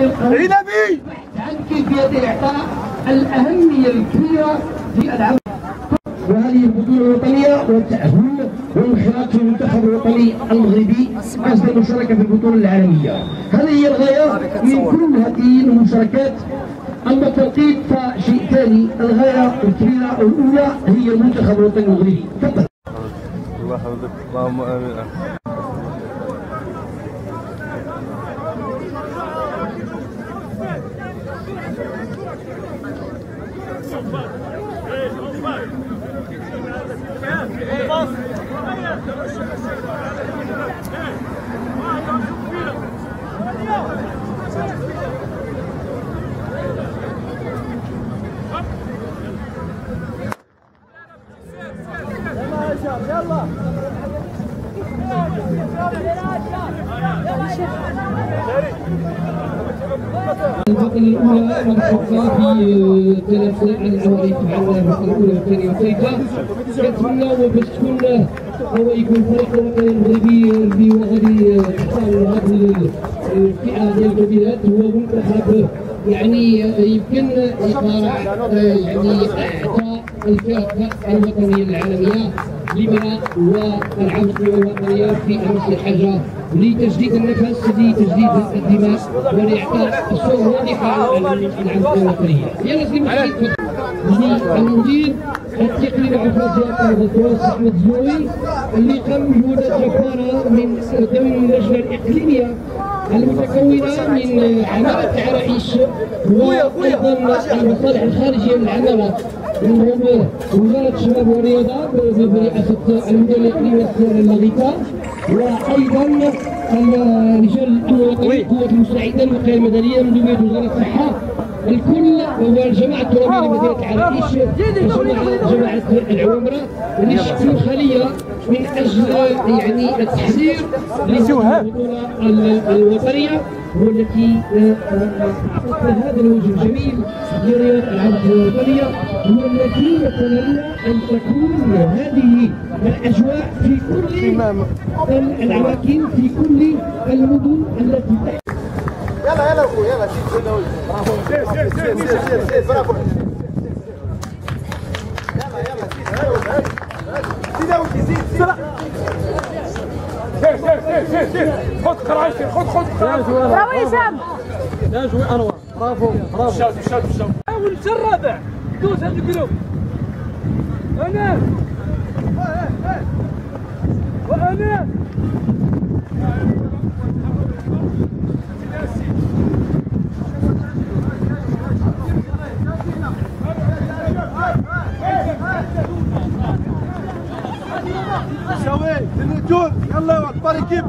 عنبي عن كيفية إعطاء الأهمية الكبيرة للعمل وهذه البطولة الوطنية والتأهل والانخراط في المنتخب الوطني المغربي قصد المشاركة في البطولة العالمية. هذه هي الغاية من كل هذه المشاركات. أما التوقيت فشيء ثاني الغاية الكبيرة الأولى هي المنتخب الوطني المغربي. تفضل. الله يحفظك. اللهم آمين. البطل الأولى مرحبا في ثلاث العوائق على البطل الاولى والثانيه والثالثه كنتمنى باش تكون هو يكون فريق الوطني المغربي اللي هو غادي يختار هذه الفئه ديال الكبيرات هو منتخب يعني يمكن اقتراح يعني اعطاء الفرق الوطنيه العالمية لما والعمل الوطنيه في أمس الحاجة لتجديد النفس لتجديد الدماء ولاعطاء الصورة واضحه للعمل الوطنيه يلا سيدي محمد المدير التقني مع فازات الدكتور أحمد الزوي اللي قام بجهودات جبارة من ضمن اللجنه الاقليميه المتكونة من عماله عرائش وأيضا المصالح الخارجية للعماله منهم وزارة الشباب والرياضة برئاسه المدير الإقليمي اللغيطه وأيضا رجال الامن الوطني القوات المساعده الوقايه المدنيه من دولة وزارة الصحة الكل هو الجماعة الترابية لمدينة عرائش وجماعه جماعة العوامره اللي شكلوا خلية من أجل يعني التحذير للبطوله الوطنية. والتي اعطتنا هذا الوجه الجميل لرياض العرب الوطنيه والتي نتمنى ان تكون هذه الاجواء في كل الاماكن في كل المدن التي تحت يلا يلا أخوي يلا سير سير سير سير سير سير سير برافو يلا يلا سير سير سير سير سير سير سير خذ قرايشي خذ خذ قرايشي برافو هشام يا جوي انور برافو برافو شاد شاد شاد حاول الرابع دوز هذا الجروب أنا وأنا gidiyor. Yallah var. Bari kim?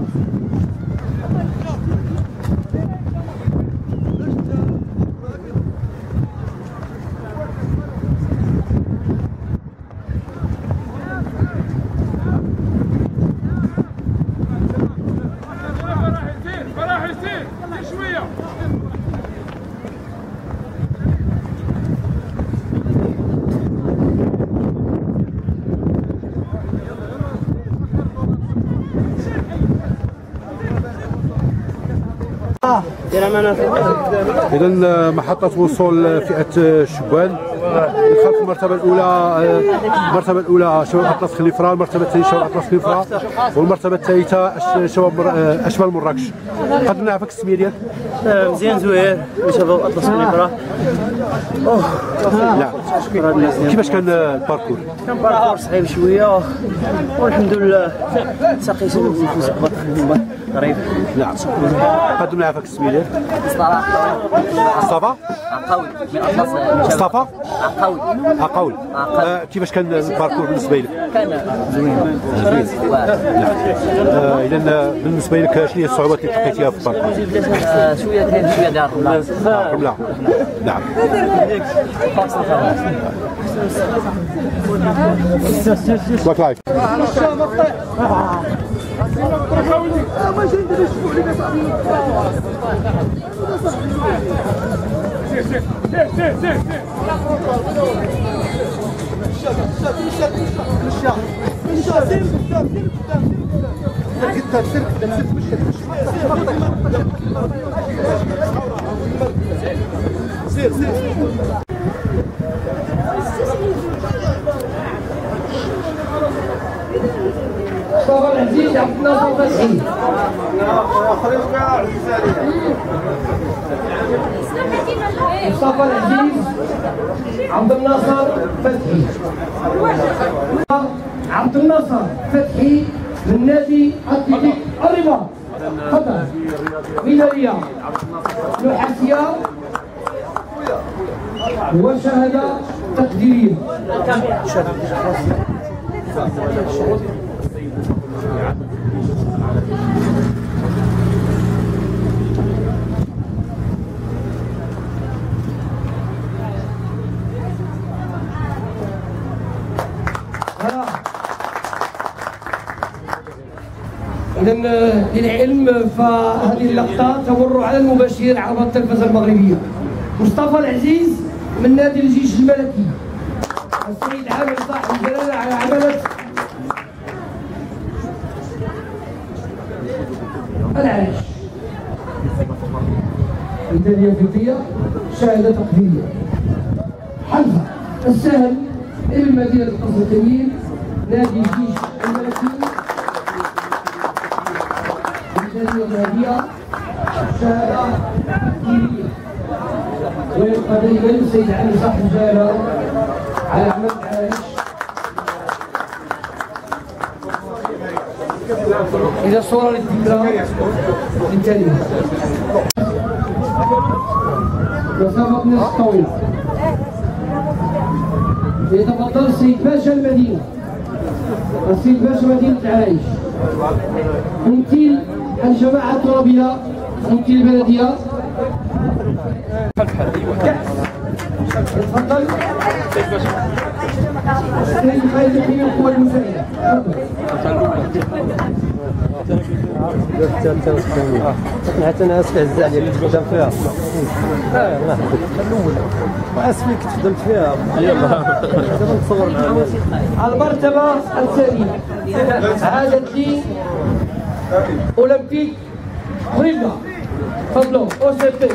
إذا محطة وصول فئة الشبان دخلت المرتبة الأولى المرتبة الأولى شباب أطلس خنيفرة المرتبة الثانية شباب أطلس خنيفرة والمرتبة الثالثة شباب مر- اشمال مراكش. قدمنا عفاك السمية ديالك؟ مزيان زوير وشباب أطلس الناس ديال كيفاش كان ال parcours؟ كان parcours صعيب شوية. والحمد لله. سقيت النفوس قريب. نعم. قدمنا عفاك السميه ديالك صراحة مصطفى؟ عقاوي. من اطلس مصطفى؟ عقاوي. عقاول آه، كيفاش كان ال parcours بالنسبة لك؟ كان زوين. واعر آه، اذا بالنسبة لك شنو هي الصعوبات اللي لقيتيها في ال parcours؟ آه، شوية كاين شوية ديال الرملة. رمله نعم. Ah, mas ainda deixa eu ligar essa Zir, zir, zir. مصطفى العزيز عبد الناصر فتحي عبد الناصر فتحي. من نادي اتلتيك الرباط تفضل من الرياض نحاسيه وشهاده تقديريه إذا للعلم فهذه اللقطة تمر على المباشر عبر التلفزة المغربية. مصطفى العزيز من نادي الجيش الملكي. السيد عامر صاحب الجلالة على عملة العرش. ميدالية فضية شهادة تقديرية. حمزة السهل ابن مدينة القصر الكبير نادي الجيش الملكي شهادة تقديرية ويبقى دائما السيد علي صاحب على العرش إذا صورة للذكرى للتاريخ مسافة نصف طويلة يتفضل السيد باشا المدينة. السيد باشا مدينة العرايش ممثل الجماعة الترابية ممثل البلدية تفضل السيد خالد الحين القوى المساعدة تفضل حتى أنا اسف عز عليك كنت خدام فيها الله يحفظك واسف لك كنت خدمت فيها يلا دابا نتصور معاك المرتبة الثانية. عادت لي ريبا تفضلوا أو سي بي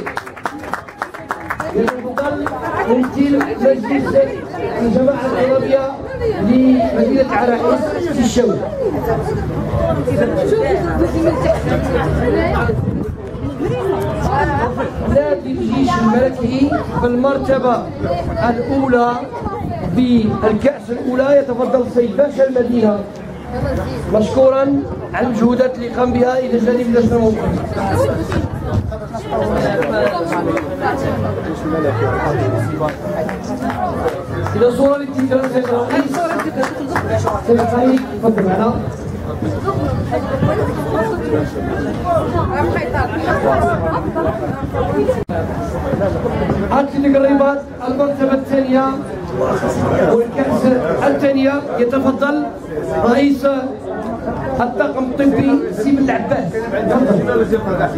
يتفضل ممثل مجلس الجماعة العربية لمدينة عرائس في الشوي نادي الجيش الملكي في المرتبة الأولى بالكأس الأولى يتفضل السيد باشا المدينة مشكورا على المجهودات اللي قام بها إلى جانب اللجنة الموقعة إذا صورة للتلفزيون سيد الرئيس تفضل معنا أتلتيك الرباط المرتبة الثانية والكأس الثانية. يتفضل رئيس الطاقم الطبي سيم العباس. تفضل.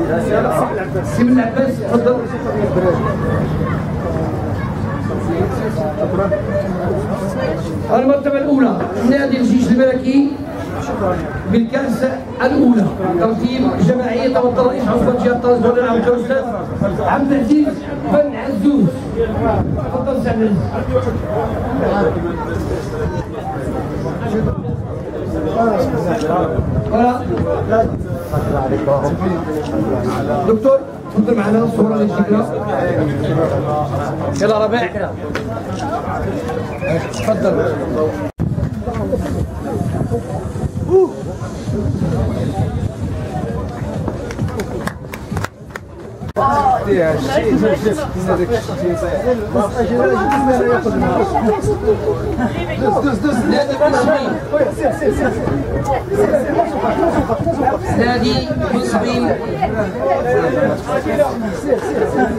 سيم العباس تفضل المرتبة الأولى. نادي الجيش الملكي بالكأس الأولى. ترتيب جماعية رئيس عصبة جهة طنجة ولا العام الأستاذ عبد العزيز بن عزوز. تفضل سعد العزيز. دكتور تفضل معنا صورة للذكرى يلا ربيع. تفضل. نادي مصري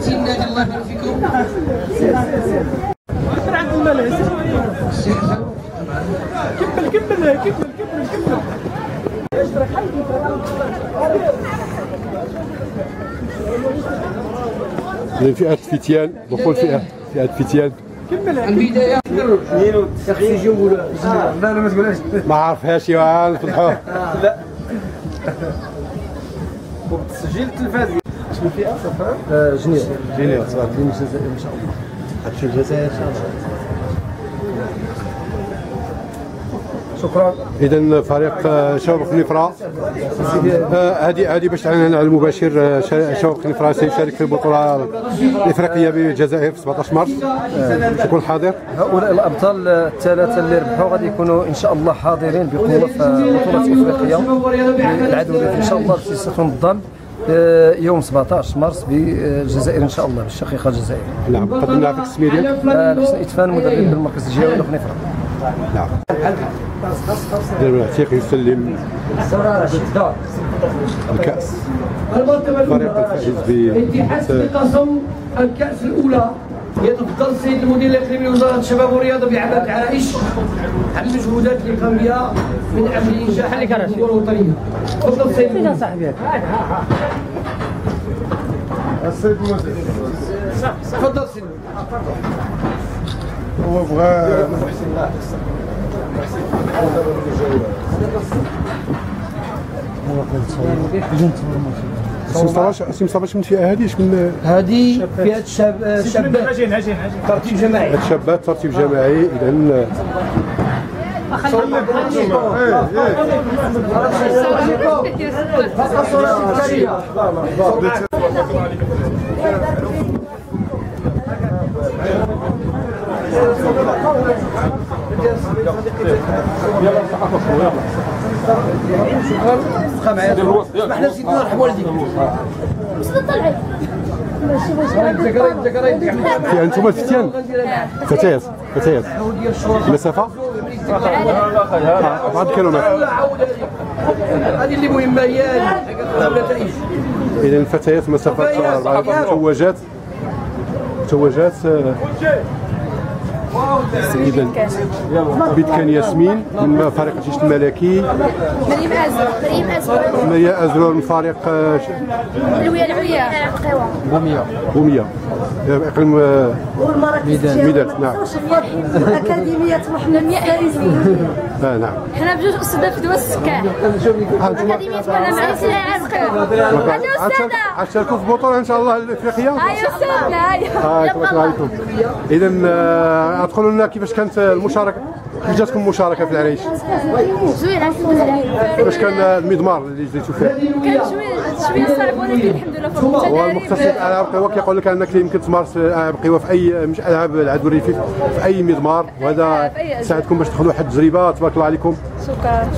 تيم نادي الله يبارك فيكم من فئة فتيان دخول فئة فئة فتيان تخريج ولا لا لا ما تقولهاش ما عرفهاش يا نفتحوه التلفازي الفئه؟ جنيه جنيه تبارك الله الجزائر ان شاء الله غتمشي الجزائر ان شاء الله شكرا. اذا فريق آه، شباب خنيفره آه، هذه هذه باش تعلن على المباشر آه، شباب خنيفره سيشارك في البطولة الإفريقية بالجزائر في 17 مارس. تكون حاضر. هؤلاء الأبطال الثلاثة اللي ربحوا غادي يكونوا إن شاء الله حاضرين بقوة في بطولة إفريقيا. العدو إن شاء الله التي ستنظم آه، يوم 17 مارس بالجزائر إن شاء الله بالشقيقة الجزائر. نعم قدم لها في التسمية. ديالك آه، الحسن إتفان مدرب بالمركز الجهوي لخنيفره نعم. العتيق يسلم. المرتبة فريق الأولى الفائز ب اتحاد قسم الكأس الأولى. يتفضل السيد المدير الإقليمي لوزارة الشباب والرياضة بعباءة العرائش على المجهودات اللي قام بها من أجل إنشاء الجمهور الوطنية. تفضل السيد المدير. تفضل السيد المدير. سي هذه شاب شابات ترتيب جماعي ترتيب جماعي اذا اسمح لنا سيدي نرحب والديك. في أنتم الفتيان فتيات فتيات. المسافه بعض الكيلومتر هذه اللي مهمة هي تعيش اذا الفتيات مسافة أربعة متوجات متوجات بيت كان ياسمين من فريق الجيش الملكي. مريم أزرق. مريم أزرق. ميا ازرور من فريق آه، العويا قوى بومية. آه، إقليم آه، ميدان. نعم. أكاديمية محمد الفارسي. آه نعم. حنا بجوج أستاذة في دوا السكان أكاديمية كان معي غتشاركوا في البطوله ان شاء الله الافريقيه آه تبارك الله عليكم اذا آه، ادخلوا لنا كيفاش كانت المشاركه كيف جاتكم المشاركه في العريش زوين كيفاش كان المضمار اللي جيتوا فيه كان شوية صعب ولكن الحمد لله فوق المختص الالعاب القوى كيقول لك انك يمكن تمارس العاب قوى في اي مش العاب العدو الريفي في اي مضمار وهذا يساعدكم باش تاخذوا واحد التجربه تبارك الله عليكم شكرا